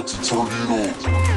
That's a tornado.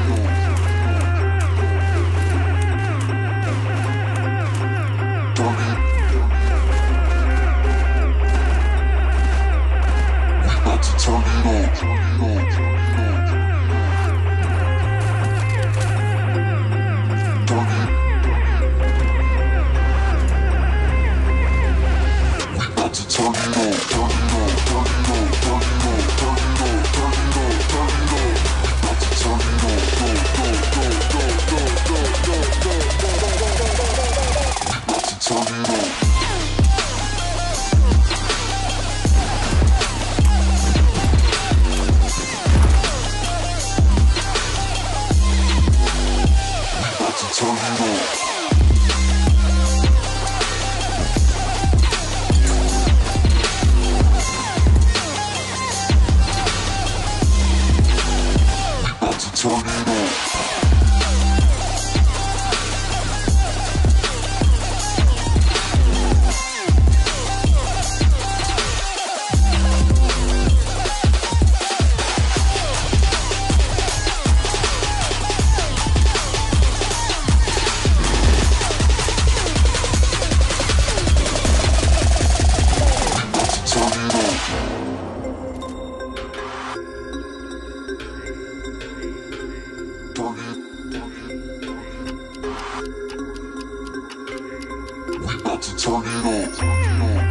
Tornado.